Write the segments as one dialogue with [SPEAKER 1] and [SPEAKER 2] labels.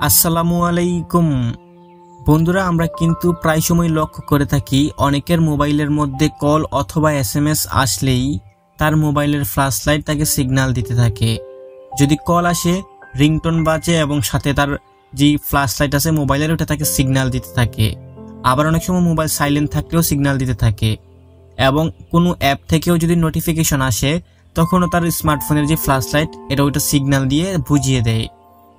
[SPEAKER 1] আসসালামু আলাইকুম। বন্ধুরা, আমরা কিন্তু প্রায় সময় লক্ষ্য করে থাকি, অনেকের মোবাইলের মধ্যে কল অথবা এস আসলেই তার মোবাইলের ফ্ল্যাশ লাইট তাকে সিগন্যাল দিতে থাকে। যদি কল আসে, রিংটোন বাজে এবং সাথে তার যে ফ্ল্যাশ লাইট আছে মোবাইলের, ওটা তাকে সিগন্যাল দিতে থাকে। আবার অনেক সময় মোবাইল সাইলেন্ট থাকলেও সিগন্যাল দিতে থাকে। এবং কোনো অ্যাপ থেকেও যদি নোটিফিকেশন আসে, তখনও তার স্মার্টফোনের যে ফ্ল্যাশ লাইট, এটা ওইটা সিগন্যাল দিয়ে বুঝিয়ে দেয়।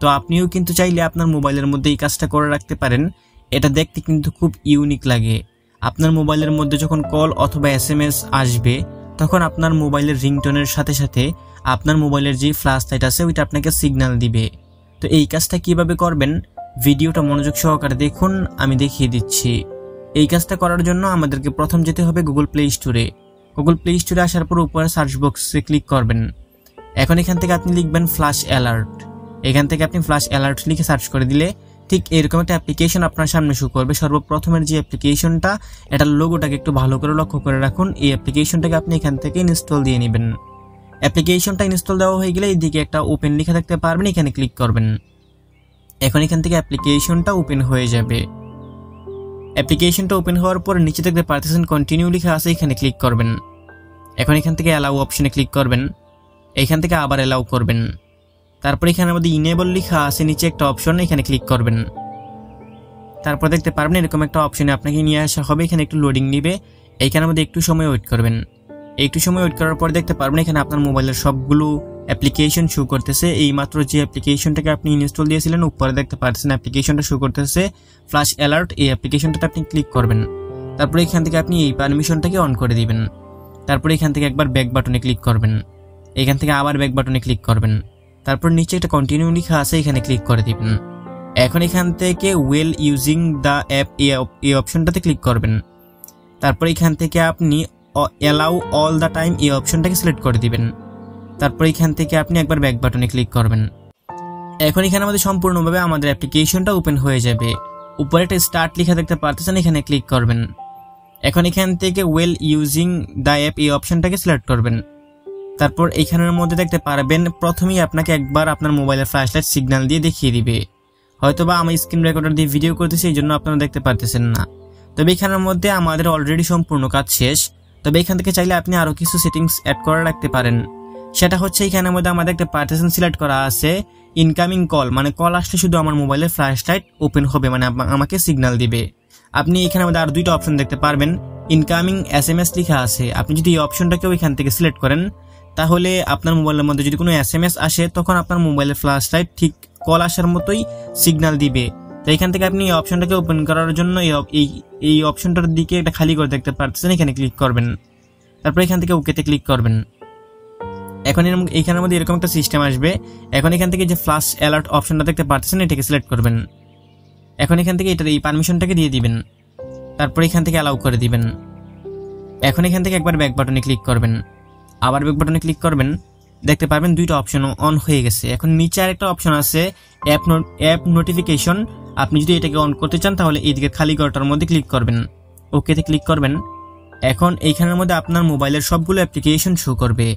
[SPEAKER 1] তো আপনিও কিন্তু চাইলে আপনার মোবাইলের মধ্যে এই কাজটা করে রাখতে পারেন। এটা দেখতে কিন্তু খুব ইউনিক লাগে। আপনার মোবাইলের মধ্যে যখন কল অথবা এস এম এস আসবে, তখন আপনার মোবাইলের রিংটোনের সাথে সাথে আপনার মোবাইলের যে ফ্ল্যাশ লাইট আছে, ওইটা আপনাকে সিগন্যাল দিবে। তো এই কাজটা কীভাবে করবেন? ভিডিওটা মনোযোগ সহকারে দেখুন, আমি দেখিয়ে দিচ্ছি। এই কাজটা করার জন্য আমাদেরকে প্রথম যেতে হবে গুগল প্লে স্টোরে গুগল প্লে স্টোরে আসার পর উপরে সার্চ বক্সে ক্লিক করবেন। এখন এখান থেকে আপনি লিখবেন ফ্ল্যাশ অ্যালার্ট এখান থেকে আপনি ফ্ল্যাশ অ্যালার্ট লিখে সার্চ করে দিলে ঠিক এরকম একটা অ্যাপ্লিকেশন আপনার সামনে শু করবে। সর্বপ্রথমের যে অ্যাপ্লিকেশনটা এটার লোগোটাকে একটু ভালো করে লক্ষ্য করে রাখুন। এই অ্যাপ্লিকেশনটাকে আপনি এখান থেকে ইনস্টল দিয়ে নেবেন। অ্যাপ্লিকেশনটা ইনস্টল দেওয়া হয়ে গেলে এইদিকে একটা ওপেন লিখে থাকতে পারবেন, এখানে ক্লিক করবেন। এখন এখান থেকে অ্যাপ্লিকেশনটা ওপেন হয়ে যাবে। অ্যাপ্লিকেশনটা ওপেন হওয়ার পর নিচে দেখতে পারতেছেন কন্টিনিউ লেখা আছে, এখানে ক্লিক করবেন। এখন এখান থেকে অ্যালাউ অপশনে ক্লিক করবেন। এখান থেকে আবার অ্যালাউ করবেন। তারপর এখানে আমাদের ইনেবল লেখা আছে, নিচে একটা অপশন এখানে ক্লিক করবেন। তারপর দেখতে পারবেন এরকম একটা অপশনে আপনাকে নিয়ে আসা হবে, এখানে একটু লোডিং নিবে। এইখানে আমাদের একটু সময় ওয়েট করবেন। একটু সময় ওয়েট করার পর দেখতে পারবেন এখানে আপনার মোবাইলের সবগুলো অ্যাপ্লিকেশন শো করতেছে। এই মাত্র যে অ্যাপ্লিকেশনটাকে আপনি ইনস্টল দিয়েছিলেন, উপরে দেখতে পাচ্ছেন অ্যাপ্লিকেশনটা শো করতেছে। ফ্ল্যাশ অ্যালার্ট এই অ্যাপ্লিকেশনটাতে আপনি ক্লিক করবেন। তারপরে এখান থেকে আপনি এই পারমিশনটাকে অন করে দিবেন। তারপরে এখান থেকে একবার ব্যাক বাটনে ক্লিক করবেন। এখান থেকে আবার ব্যাক বাটনে ক্লিক করবেন। তারপর নিচে একটা কন্টিনিউ লেখা আছে, এখানে ক্লিক করে দিবেন। এখন এখান থেকে ওয়েল ইউজিং দ্য অ্যাপ এই অপশনটাতে ক্লিক করবেন। তারপর এখান থেকে আপনি অ্যালাউ অল দ্য টাইম এই অপশনটাকে সিলেক্ট করে দিবেন। তারপর এখান থেকে আপনি একবার ব্যাক বাটনে ক্লিক করবেন। এখন এখানে আমাদের সম্পূর্ণভাবে আমাদের অ্যাপ্লিকেশনটা ওপেন হয়ে যাবে। উপরে একটা স্টার্ট লেখা দেখতে পারতেছেন, এখানে ক্লিক করবেন। এখন এখান থেকে ওয়েল ইউজিং দ্য অ্যাপ এই অপশনটাকে সিলেক্ট করবেন। তারপর এখানের মধ্যে দেখতে পারবেন প্রথমেই আপনাকে একবার আপনার মোবাইলের ফ্ল্যাশলাইট সিগন্যাল দিয়ে দেখিয়ে দিবে। হয়তোবা আমি স্ক্রিন রেকর্ডার দিয়ে ভিডিও করতেছি এই জন্য আপনারা দেখতে পারতেছেন না। তবে এখানের মধ্যে আমাদের অলরেডি সম্পূর্ণ কাজ শেষ। তবে এখান থেকে চাইলে আপনি আরও কিছু সেটিংস অ্যাড করে রাখতে পারেন। সেটা হচ্ছে এখানের মধ্যে আমাদের একটা পার্টিশন সিলেক্ট করা আছে ইনকামিং কল মানে কল আসলে শুধু আমার মোবাইলের ফ্ল্যাশ লাইট ওপেন হবে মানে আমাকে সিগন্যাল দিবে। আপনি এখানে মধ্যে আর দুইটা অপশন দেখতে পারবেন। ইনকামিং এস এম এস লেখা আছে। আপনি যদি এই অপশনটাকেও এখান থেকে সিলেক্ট করেন তাহলে আপনার মোবাইলের মধ্যে যদি কোনো এস এম আসে, তখন আপনার মোবাইলের ফ্ল্যাশ লাইট ঠিক কল আসার মতোই সিগন্যাল দিবে। তো এখান থেকে আপনি এই অপশনটাকে ওপেন করার জন্য এই এই অপশনটার দিকে একটা খালি করে দেখতে পারতেছেন, এখানে ক্লিক করবেন। তারপর এখান থেকে ওকেতে ক্লিক করবেন। এখন এরকম এইখানের মধ্যে এরকম একটা সিস্টেম আসবে। এখন এখান থেকে যে ফ্লাশ অ্যালার্ট অপশনটা দেখতে পাচ্ছেন এটাকে সিলেক্ট করবেন। এখন এখান থেকে এটার এই পারমিশনটাকে দিয়ে দিবেন। তারপর এখান থেকে অ্যালাউ করে দিবেন। এখন এখান থেকে একবার ব্যাক বাটনে ক্লিক করবেন। আবার ব্যাক বাটনে ক্লিক করবেন, দেখতে পারবেন দুইটা অপশন অন হয়ে গেছে। এখন নিচে আরেকটা অপশন আছে অ্যাপ অ্যাপ নোটিফিকেশন আপনি যদি এটাকে অন করতে চান, তাহলে এইদিকে খালি ঘরটার মধ্যে ক্লিক করবেন। ওকেতে ক্লিক করবেন। এখন এইখানের মধ্যে আপনার মোবাইলের সবগুলো অ্যাপ্লিকেশন শো করবে।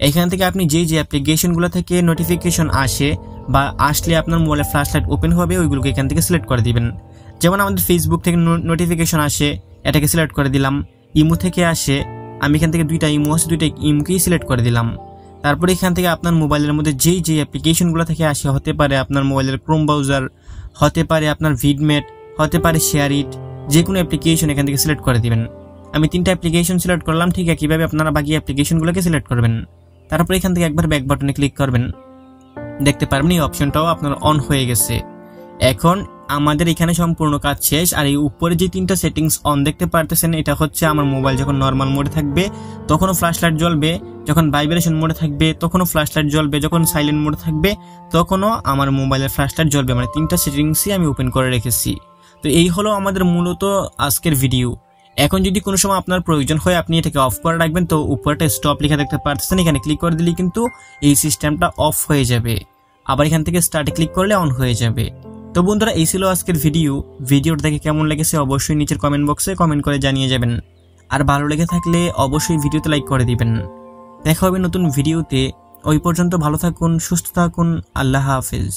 [SPEAKER 1] এখান থেকে আপনি যে যে অ্যাপ্লিকেশনগুলো থেকে নোটিফিকেশন আসে বা আসলে আপনার মোবাইলের ফ্ল্যাশ লাইট ওপেন হবে, ওইগুলোকে এখান থেকে সিলেক্ট করে দিবেন। যেমন আমাদের ফেসবুক থেকে নোটিফিকেশন আসে, এটাকে সিলেক্ট করে দিলাম। ইমো থেকে আসে আমি এখান থেকে দুইটা ইমো আছে, দুইটা ইমকেই সিলেক্ট করে দিলাম। তারপরে এখান থেকে আপনার মোবাইলের মধ্যে যেই যেই অ্যাপ্লিকেশনগুলো থেকে আসে, হতে পারে আপনার মোবাইলের ক্রোম ব্রাউজার হতে পারে আপনার ভিডমেট হতে পারে শেয়ার ইট যে কোনো অ্যাপ্লিকেশন এখান থেকে সিলেক্ট করে দিবেন। আমি তিনটা অ্যাপ্লিকেশন সিলেক্ট করলাম, ঠিক একইভাবে আপনারা বাকি অ্যাপ্লিকেশনগুলোকে সিলেক্ট করবেন। তারপর এখান থেকে একবার ব্যাক বাটনে ক্লিক করবেন। দেখতে পারবেন এই অপশনটাও আপনার অন হয়ে গেছে। এখন আমাদের এখানে সম্পূর্ণ কাজ শেষ, আর এই উপরে যে তিনটা সেটিংস অন দেখতে পারতেছেন, এটা হচ্ছে আমার মোবাইল যখন নর্মাল মোডে থাকবে, তখনও ফ্ল্যাশ লাইট জ্বলবে, যখন ভাইব্রেশন মোডে থাকবে, তখনও ফ্ল্যাশ লাইট জ্বলবে, যখন সাইলেন্ট মোডে থাকবে, তখনও আমার মোবাইলের ফ্ল্যাশ লাইট জ্বলবে মানে তিনটা সেটিংসই আমি ওপেন করে রেখেছি। তো এই হলো আমাদের মূলত আজকের ভিডিও এখন যদি কোনো সময় আপনার প্রয়োজন হয়, আপনি এটাকে অফ করে রাখবেন, তো উপরটা স্টপ লেখা দেখতে পারতেছেন, এখানে ক্লিক করে দিলে কিন্তু এই সিস্টেমটা অফ হয়ে যাবে। আবার এখান থেকে স্টার্টে ক্লিক করলে অন হয়ে যাবে। তো বন্ধুরা, এই ছিল আজকের ভিডিও। ভিডিওটা দেখে কেমন লেগেছে অবশ্যই নিচের কমেন্ট বক্সে কমেন্ট করে জানিয়ে যাবেন। আর ভালো লেগে থাকলে অবশ্যই ভিডিওতে লাইক করে দিবেন। দেখা হবে নতুন ভিডিওতে। ওই পর্যন্ত ভালো থাকুন, সুস্থ থাকুন। আল্লাহ হাফেজ।